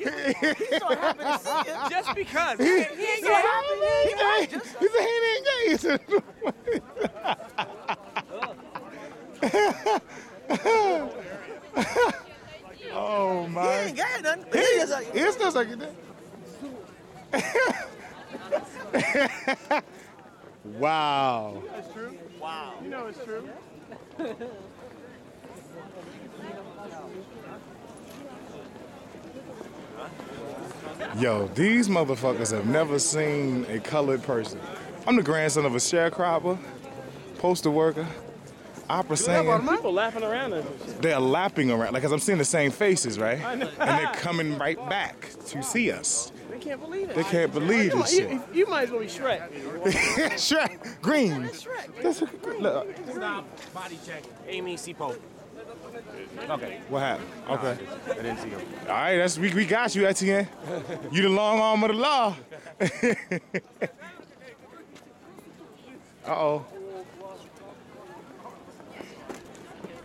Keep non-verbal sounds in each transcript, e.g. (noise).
like he's so happy to see you. Just because. He, He ain't so happy. He ain't gay. gay. Just He said he ain't gay. He said, (laughs) oh He ain't gay nothing. But He he is is like, he is just like that. (laughs) wow. That's true. wow. You know it's true. Yo, these motherfuckers have never seen a colored person. I'm the grandson of a sharecropper, postal worker, opera singer. People laughing around us. They're lapping around, like, cause I'm seeing the same faces, right? And they're coming right back to see us. They can't believe it. They can't believe You, this shit. you, you might as well be Shrek. (laughs) Shrek, green. That's a, look, Stop. Body check. Amy C. Okay. what happened? Okay. I didn't see him. All right, that's we, we got you, Etienne. You the long arm of the law. (laughs) uh oh.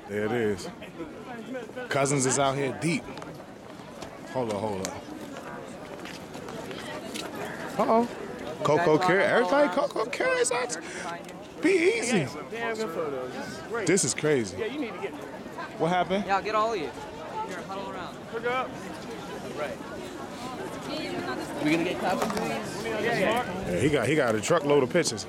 There it is. Cousins is out here deep. Hold on, hold on. Uh oh. Coco Carey. Everybody, Coco Carey's out. Be easy. Damn good photos. This is great. This is crazy. yeah, you need to get What happened? Yeah, I'll get all of you. Here, huddle around. hook up. Right. We gonna get clapping? Yeah, yeah. Yeah, he got he got a truckload of pictures.